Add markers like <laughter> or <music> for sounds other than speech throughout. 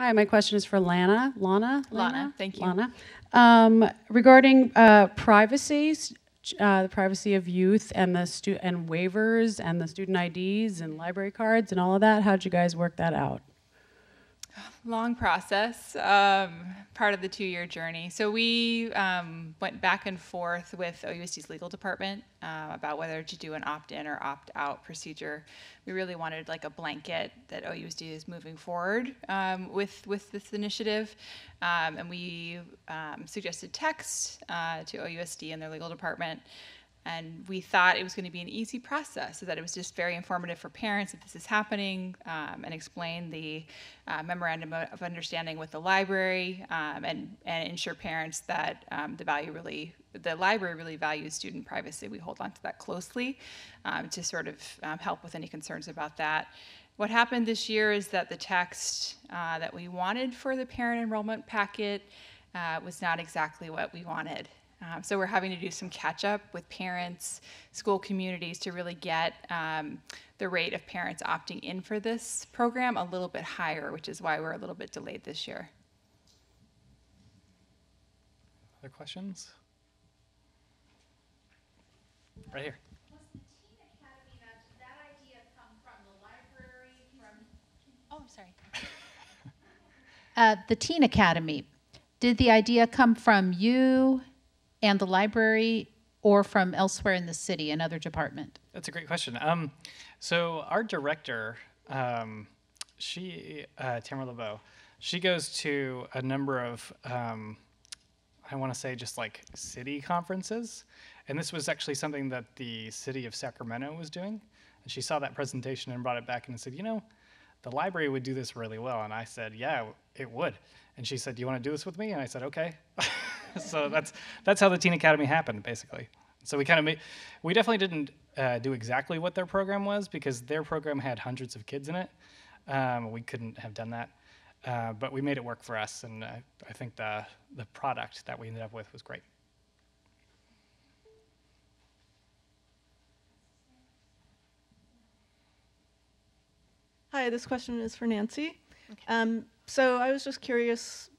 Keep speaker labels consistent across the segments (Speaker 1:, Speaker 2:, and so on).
Speaker 1: Hi, my question is for Lana. Lana?
Speaker 2: Lana, thank you.
Speaker 1: Lana. Um, regarding uh, privacy, uh, the privacy of youth and the stu- and waivers and the student IDs and library cards and all of that, how'd you guys work that out?
Speaker 2: Long process, um, part of the two-year journey. So we um, went back and forth with OUSD's legal department uh, about whether to do an opt-in or opt-out procedure. We really wanted like a blanket that OUSD is moving forward um, with with this initiative, um, and we um, suggested text uh, to OUSD and their legal department. And we thought it was going to be an easy process, so that it was just very informative for parents if this is happening, um, and explain the uh, memorandum of understanding with the library, um, and and ensure parents that um, the value really, the library really values student privacy. We hold on to that closely um, to sort of um, help with any concerns about that. What happened this year is that the text uh, that we wanted for the parent enrollment packet uh, was not exactly what we wanted. Um, so we're having to do some catch up with parents, school communities to really get um, the rate of parents opting in for this program a little bit higher, which is why we're a little bit delayed this year.
Speaker 3: Other questions? Right here.
Speaker 4: Was the Teen Academy, that idea come from the library, from? Oh, I'm sorry. <laughs> Uh, the Teen Academy, did the idea come from you and the library or from elsewhere in the city, another department?
Speaker 3: That's a great question. Um, so our director, um, she, uh, Tamara LeBeau, she goes to a number of, um, I want to say just like city conferences. And this was actually something that the city of Sacramento was doing. And she saw that presentation and brought it back and said, you know, the library would do this really well. And I said, yeah, it would. And she said, do you want to do this with me? And I said, okay. <laughs> <laughs> so that's, that's how the Teen Academy happened, basically. So we kind of made, we definitely didn't uh, do exactly what their program was because their program had hundreds of kids in it. Um, we couldn't have done that. Uh, but we made it work for us, and uh, I think the, the product that we ended up with was great.
Speaker 5: Hi, this question is for Nancy. Um, so I was just curious,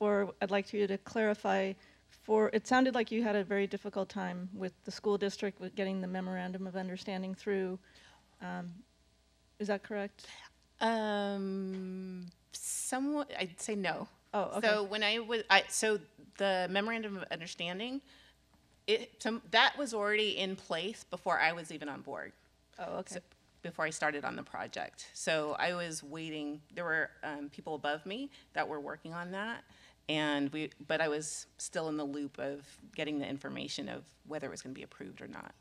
Speaker 5: or I'd like you to clarify. For it sounded like you had a very difficult time with the school district with getting the memorandum of understanding through. Um, is that correct?
Speaker 6: Um, somewhat, I'd say no.
Speaker 5: Oh, okay.
Speaker 6: So when I was, I, so the memorandum of understanding, it, some, that was already in place before I was even on board.
Speaker 5: oh, okay.
Speaker 6: So, before I started on the project. So I was waiting, there were um, people above me that were working on that. And we, but I was still in the loop of getting the information of whether it was going to be approved or not.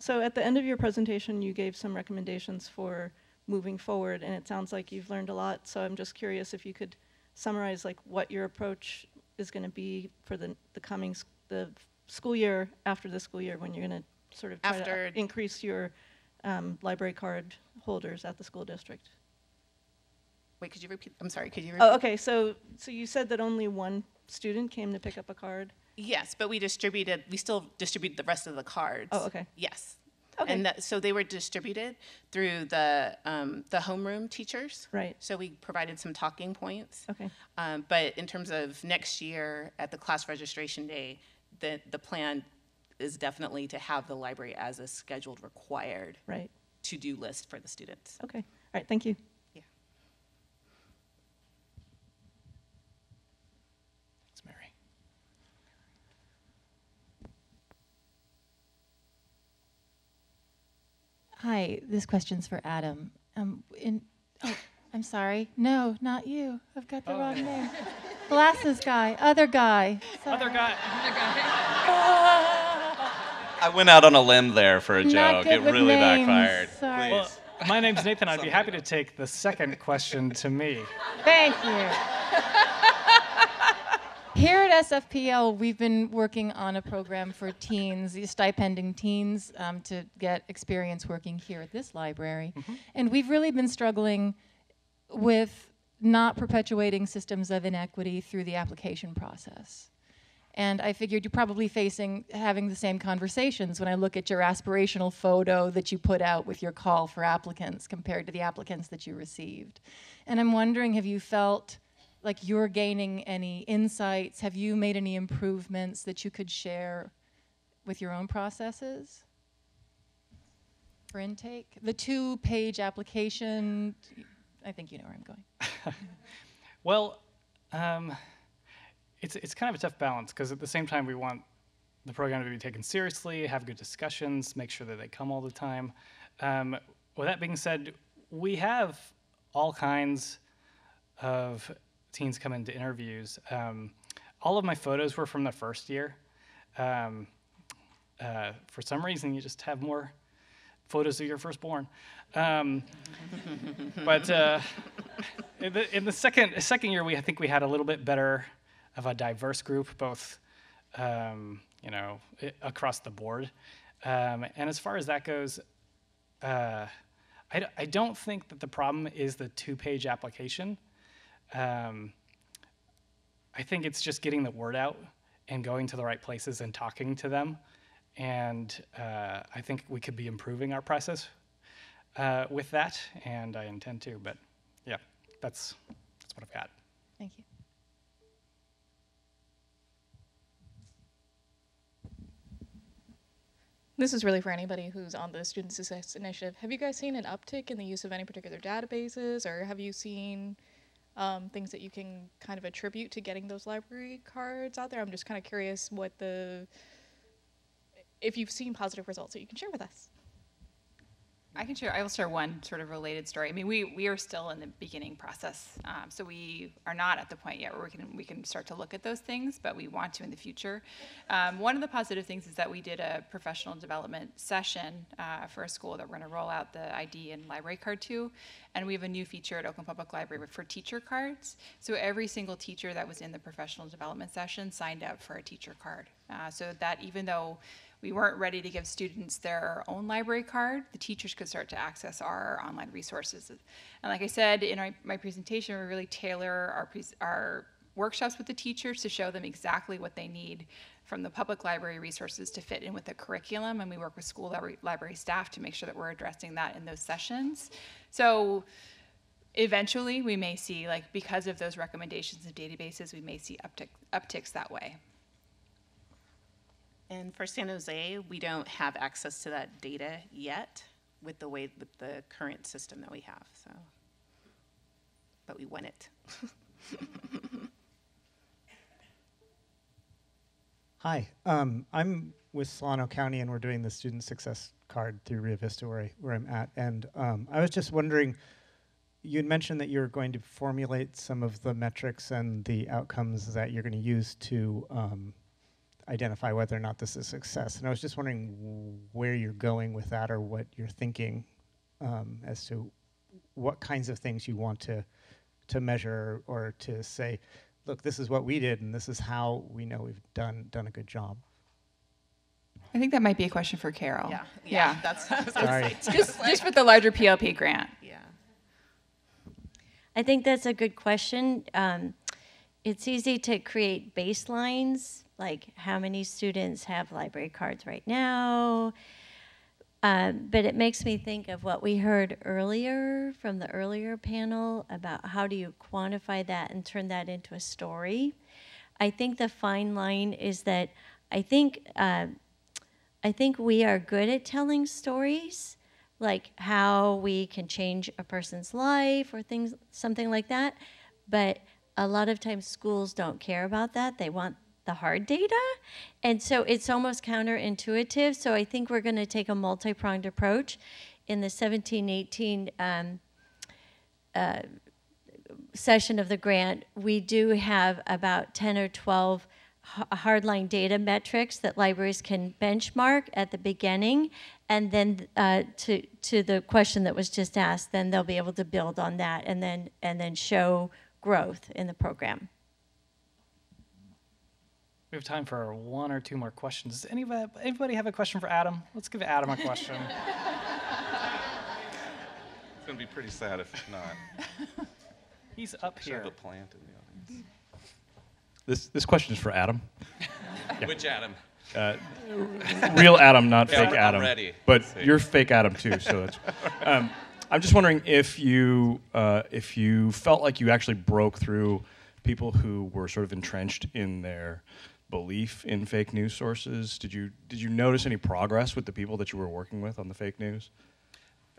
Speaker 5: So at the end of your presentation, you gave some recommendations for moving forward, and it sounds like you've learned a lot. So I'm just curious if you could summarize like what your approach is going to be for the the coming the school year after the school year when you're going to sort of try
Speaker 6: After-
Speaker 5: up- increase your um, library card holders at the school district.
Speaker 6: Wait, could you repeat? I'm sorry, could you repeat?
Speaker 5: Oh, okay. So so you said that only one student came to pick up a card.
Speaker 6: Yes, but we distributed, we still distribute the rest of the cards.
Speaker 5: Oh, okay.
Speaker 6: Yes.
Speaker 5: Okay.
Speaker 6: And that, so they were distributed through the, um, the homeroom teachers.
Speaker 5: Right.
Speaker 6: So we provided some talking points.
Speaker 5: Okay.
Speaker 6: Um, but in terms of next year at the class registration day, the, the plan is definitely to have the library as a scheduled required
Speaker 5: Right.
Speaker 6: to-do list for the students.
Speaker 5: Okay. All right. Thank you.
Speaker 7: Hi, this question's for Adam. Um, in, oh, I'm sorry. No, not you. I've got the wrong name. Glasses guy, other guy.
Speaker 3: Other guy. Other guy. <laughs>
Speaker 8: I went out on a limb there for a
Speaker 7: Not
Speaker 8: joke.
Speaker 7: good
Speaker 8: It
Speaker 7: with
Speaker 8: really
Speaker 7: names.
Speaker 8: backfired.
Speaker 7: Sorry.
Speaker 3: Well, my name's Nathan. I'd be happy to take the second question to me.
Speaker 7: Thank you. Here at SFPL, we've been working on a program for teens, stipending teens um, to get experience working here at this library. And we've really been struggling with not perpetuating systems of inequity through the application process. And I figured you're probably facing having the same conversations when I look at your aspirational photo that you put out with your call for applicants compared to the applicants that you received. And I'm wondering, have you felt like you're gaining any insights? Have you made any improvements that you could share with your own processes for intake? The two page application, I think you know where I'm going. <laughs>
Speaker 3: Well, um, it's it's kind of a tough balance because at the same time we want the program to be taken seriously, have good discussions, make sure that they come all the time. Um, with that being said, we have all kinds of teens come into interviews. Um, all of my photos were from the first year. Um, uh, for some reason, you just have more photos of your firstborn. Um, <laughs> but uh, in, the, in the second second year, we I think we had a little bit better of a diverse group, both um, you know across the board. Um, and as far as that goes, uh, I, d- I don't think that the problem is the two-page application. Um, I think it's just getting the word out and going to the right places and talking to them. And uh, I think we could be improving our process uh, with that, and I intend to. But yeah, that's that's what I've got.
Speaker 7: Thank you.
Speaker 9: This is really for anybody who's on the Student Success Initiative. Have you guys seen an uptick in the use of any particular databases, or have you seen um, things that you can kind of attribute to getting those library cards out there? I'm just kind of curious what the if you've seen positive results that you can share with us.
Speaker 2: I can share. I will share one sort of related story. I mean, we we are still in the beginning process, um, so we are not at the point yet where we can we can start to look at those things, but we want to in the future. Um, one of the positive things is that we did a professional development session uh, for a school that we're going to roll out the ID and library card to, and we have a new feature at Oakland Public Library for teacher cards. So every single teacher that was in the professional development session signed up for a teacher card, uh, so that even though we weren't ready to give students their own library card. The teachers could start to access our online resources. And like I said in my, my presentation, we really tailor our, our workshops with the teachers to show them exactly what they need from the public library resources to fit in with the curriculum. And we work with school library, library staff to make sure that we're addressing that in those sessions. So eventually we may see, like, because of those recommendations of databases, we may see uptick, upticks that way.
Speaker 6: And for San Jose, we don't have access to that data yet with the way, with the current system that we have, so. But we want it. <laughs>
Speaker 10: Hi, um, I'm with Solano County, and we're doing the student success card through Rio Vista, where, I, where I'm at. And um, I was just wondering, you had mentioned that you're going to formulate some of the metrics and the outcomes that you're going to use to um, identify whether or not this is a success. And I was just wondering where you're going with that, or what you're thinking um, as to what kinds of things you want to to measure or to say, look, this is what we did, and this is how we know we've done done a good job.
Speaker 2: I think that might be a question for Carol.
Speaker 6: Yeah, yeah, that's what I was <laughs>
Speaker 10: Sorry.
Speaker 2: just just with the larger PLP grant.
Speaker 6: Yeah.
Speaker 11: I think that's a good question. Um, it's easy to create baselines, like how many students have library cards right now. Um, but it makes me think of what we heard earlier from the earlier panel about how do you quantify that and turn that into a story. I think the fine line is that I think uh, I think we are good at telling stories, like how we can change a person's life or things, something like that. But a lot of times schools don't care about that. They want the hard data. And so it's almost counterintuitive. So I think we're going to take a multi pronged approach. In the 17 18 um, uh, session of the grant, we do have about 10 or 12 hardline data metrics that libraries can benchmark at the beginning. And then uh, to, to the question that was just asked, then they'll be able to build on that and then, and then show growth in the program.
Speaker 3: We have time for one or two more questions. Does anybody, anybody have a question for Adam? Let's give Adam a question. <laughs>
Speaker 8: It's gonna be pretty sad if not. <laughs>
Speaker 3: He's up
Speaker 8: Should have
Speaker 3: here.
Speaker 8: a plant in the audience.
Speaker 12: this this question is for Adam. <laughs>
Speaker 8: Which Adam?
Speaker 12: Uh, real Adam, not
Speaker 8: Yeah,
Speaker 12: fake
Speaker 8: I'm
Speaker 12: Adam.
Speaker 8: ready.
Speaker 12: But you're fake Adam too. So that's. Um, I'm just wondering if you uh, if you felt like you actually broke through people who were sort of entrenched in their belief in fake news sources. Did you did you notice any progress with the people that you were working with on the fake news?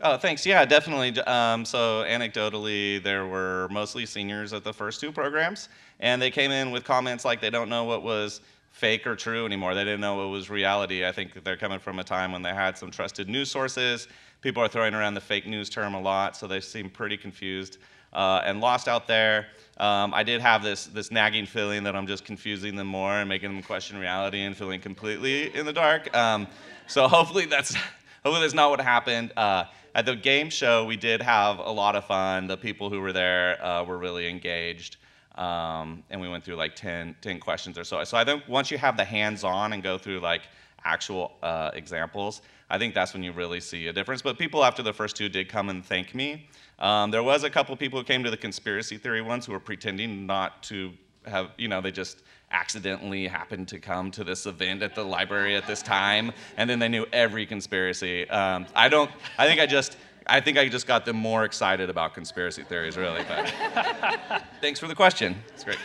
Speaker 8: Oh, thanks. Yeah, definitely. Um, so, anecdotally, there were mostly seniors at the first two programs, and they came in with comments like they don't know what was fake or true anymore. They didn't know what was reality. I think they're coming from a time when they had some trusted news sources. People are throwing around the fake news term a lot, so they seem pretty confused uh, and lost out there. Um, I did have this this nagging feeling that I'm just confusing them more and making them question reality and feeling completely in the dark. Um, so <laughs> hopefully that's hopefully that's not what happened. Uh, at the game show, we did have a lot of fun. The people who were there uh, were really engaged. Um, and we went through like 10, 10 questions or so. So I think once you have the hands-on and go through like actual uh, examples, I think that's when you really see a difference. But people after the first two did come and thank me. Um, there was a couple people who came to the conspiracy theory ones who were pretending not to have, you know, they just accidentally happened to come to this event at the library at this time, and then they knew every conspiracy. Um, I don't. I think I just. I think I just got them more excited about conspiracy theories, really. But <laughs> thanks for the question. It's great.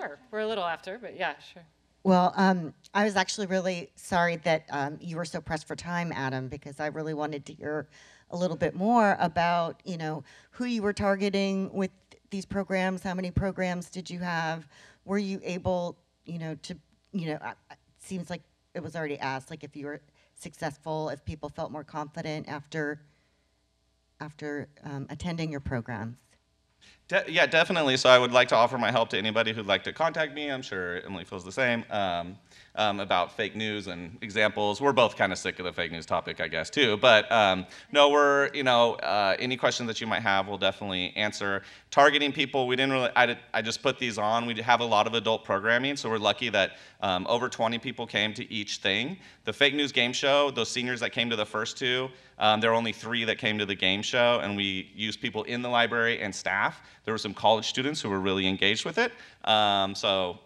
Speaker 13: Sure, we're a little after, but yeah, sure.
Speaker 14: Well, um, I was actually really sorry that um, you were so pressed for time, Adam, because I really wanted to hear a little bit more about, you know, who you were targeting with these programs. How many programs did you have? Were you able, you know, to, you know, it seems like it was already asked, like if you were successful, if people felt more confident after after um, attending your programs.
Speaker 8: De- yeah, definitely. So I would like to offer my help to anybody who'd like to contact me. I'm sure Emily feels the same um, um, about fake news and examples. We're both kind of sick of the fake news topic, I guess, too. But um, no, we're you know uh, any questions that you might have, we'll definitely answer. Targeting people, we didn't really. I, did, I just put these on. We have a lot of adult programming, so we're lucky that um, over 20 people came to each thing. The fake news game show, those seniors that came to the first two, um, there were only three that came to the game show, and we used people in the library and staff. There were some college students who were really engaged with it. Um, so,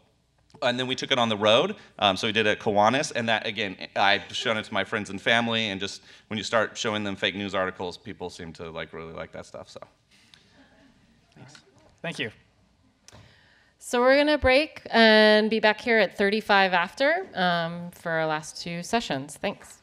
Speaker 8: and then we took it on the road. Um, so we did it at Kiwanis, and that again, I've shown it to my friends and family, and just when you start showing them fake news articles, people seem to like really like that stuff. So, thanks.
Speaker 3: Thank you.
Speaker 13: So we're going to break and be back here at 35 after um, for our last two sessions. Thanks.